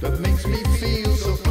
That makes me feel so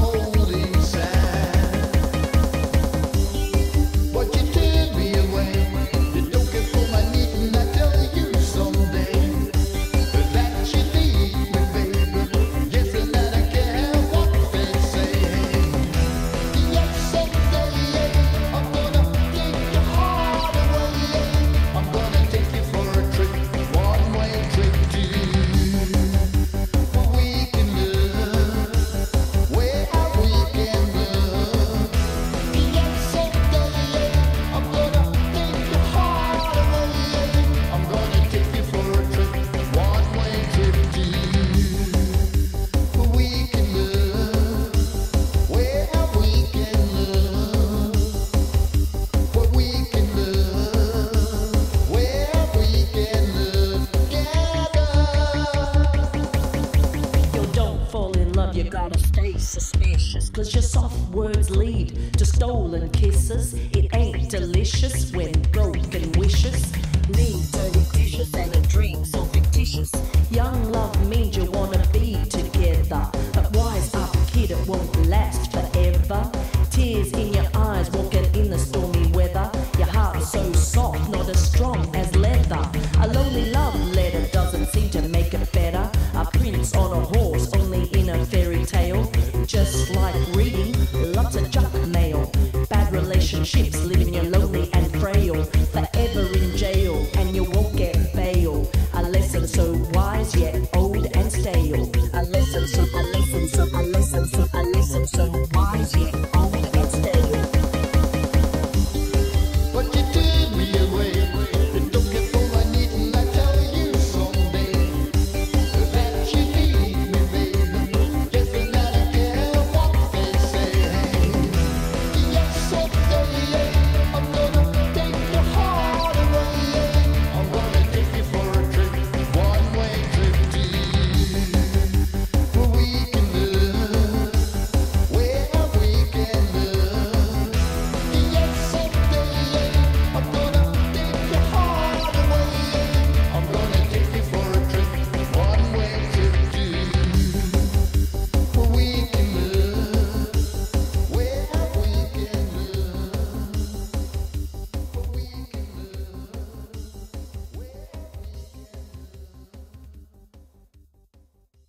Cause your soft words lead to stolen kisses. It ain't delicious when broken wishes lead to dishes and a dream so fictitious. Young love means you wanna like reading lots of junk mail. Bad relationships, living lonely and frail. Forever